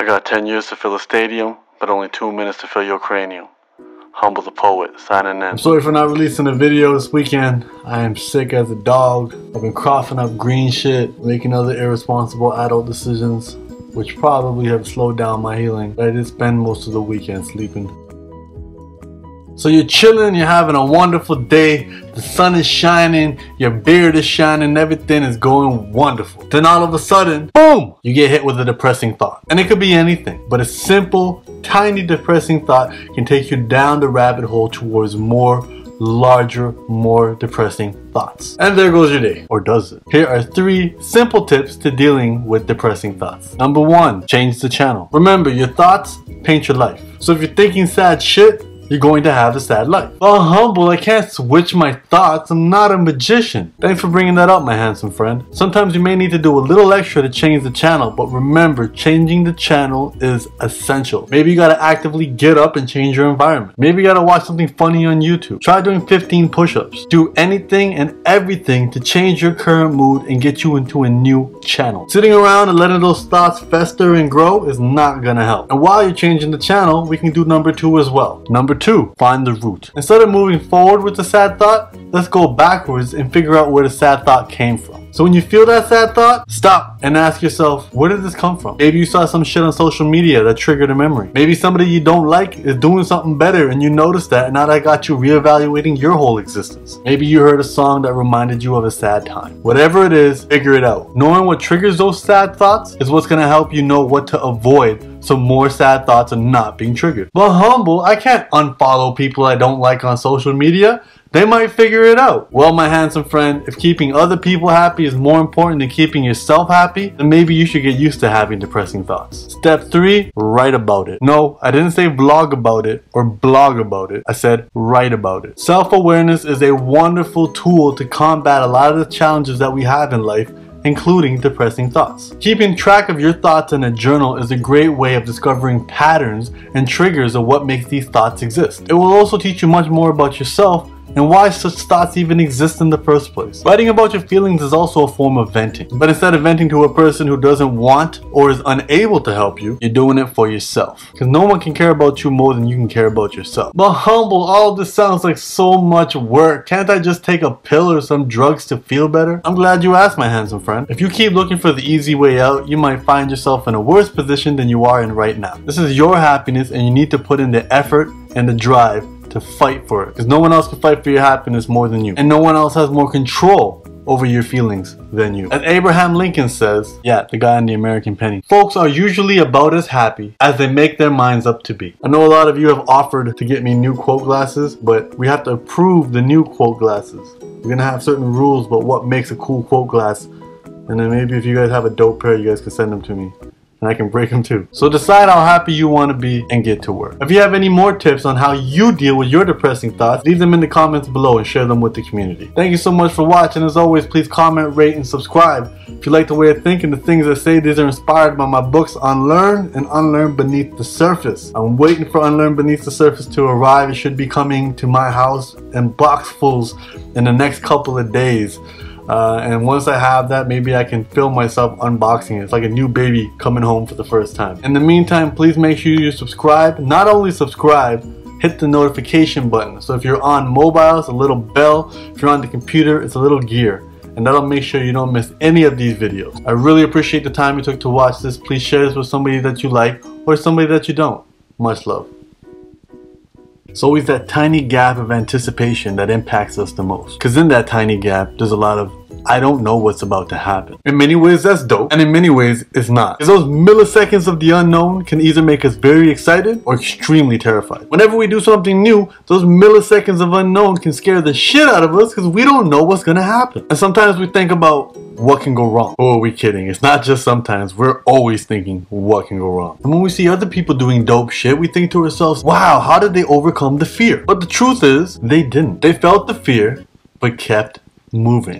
I got 10 years to fill a stadium, but only 2 minutes to fill your cranium. Humble the poet, signing in. I'm sorry for not releasing a video this weekend. I am sick as a dog. I've been coughing up green shit, making other irresponsible adult decisions, which probably have slowed down my healing. But I did spend most of the weekend sleeping. So you're chilling, you're having a wonderful day, the sun is shining, your beard is shining, everything is going wonderful. Then all of a sudden, boom, you get hit with a depressing thought. And it could be anything, but a simple, tiny depressing thought can take you down the rabbit hole towards more larger, more depressing thoughts. And there goes your day. Or does it? Here are three simple tips to dealing with depressing thoughts. Number one, change the channel. Remember, your thoughts paint your life. So if you're thinking sad shit, you're going to have a sad life. Well, humble, I can't switch my thoughts. I'm not a magician. Thanks for bringing that up, my handsome friend. Sometimes you may need to do a little extra to change the channel, but remember, changing the channel is essential. Maybe you gotta actively get up and change your environment. Maybe you gotta watch something funny on YouTube. Try doing 15 push-ups. Do anything and everything to change your current mood and get you into a new channel. Sitting around and letting those thoughts fester and grow is not gonna help. And while you're changing the channel, we can do number two as well. Number two, find the root. Instead of moving forward with the sad thought, let's go backwards and figure out where the sad thought came from. So when you feel that sad thought, stop and ask yourself, where did this come from? Maybe you saw some shit on social media that triggered a memory. Maybe somebody you don't like is doing something better and you noticed that and now that got you reevaluating your whole existence. Maybe you heard a song that reminded you of a sad time. Whatever it is, figure it out. Knowing what triggers those sad thoughts is what's gonna help you know what to avoid so more sad thoughts are not being triggered. But humble, I can't unfollow people I don't like on social media. They might figure it out. Well, my handsome friend, if keeping other people happy is more important than keeping yourself happy, then maybe you should get used to having depressing thoughts. Step three, write about it. No, I didn't say vlog about it or blog about it. I said write about it. Self-awareness is a wonderful tool to combat a lot of the challenges that we have in life including depressing thoughts. Keeping track of your thoughts in a journal is a great way of discovering patterns and triggers of what makes these thoughts exist. It will also teach you much more about yourself and why such thoughts even exist in the first place. Writing about your feelings is also a form of venting, but instead of venting to a person who doesn't want or is unable to help you, you're doing it for yourself. Because no one can care about you more than you can care about yourself. But humble, all of this sounds like so much work. Can't I just take a pill or some drugs to feel better? I'm glad you asked, my handsome friend. If you keep looking for the easy way out, you might find yourself in a worse position than you are in right now. This is your happiness and you need to put in the effort and the drive to fight for it because no one else can fight for your happiness more than you and no one else has more control over your feelings than you. As Abraham Lincoln says, yeah, the guy in the American Penny, folks are usually about as happy as they make their minds up to be. I know a lot of you have offered to get me new quote glasses, but we have to approve the new quote glasses. We're gonna have certain rules about what makes a cool quote glass, and then maybe if you guys have a dope pair, you guys can send them to me and I can break them too. So decide how happy you want to be and get to work. If you have any more tips on how you deal with your depressing thoughts, leave them in the comments below and share them with the community. Thank you so much for watching. As always, please comment, rate, and subscribe. If you like the way I think and the things I say, these are inspired by my books Unlearn and Unlearn Beneath the Surface. I'm waiting for Unlearn Beneath the Surface to arrive. It should be coming to my house in boxfuls in the next couple of days. Uh, and once I have that, maybe I can film myself unboxing it. It's like a new baby coming home for the first time. In the meantime, please make sure you subscribe. Not only subscribe, hit the notification button. So if you're on mobile, it's a little bell. If you're on the computer, it's a little gear. And that'll make sure you don't miss any of these videos. I really appreciate the time you took to watch this. Please share this with somebody that you like or somebody that you don't. Much love. It's always that tiny gap of anticipation that impacts us the most. Because in that tiny gap, there's a lot of I don't know what's about to happen. In many ways, that's dope, and in many ways, it's not. Because those milliseconds of the unknown can either make us very excited or extremely terrified. Whenever we do something new, those milliseconds of unknown can scare the shit out of us because we don't know what's gonna happen. And sometimes we think about what can go wrong. Oh, are we kidding? It's not just sometimes. We're always thinking what can go wrong. And when we see other people doing dope shit, we think to ourselves, wow, how did they overcome the fear? But the truth is, they didn't. They felt the fear, but kept moving.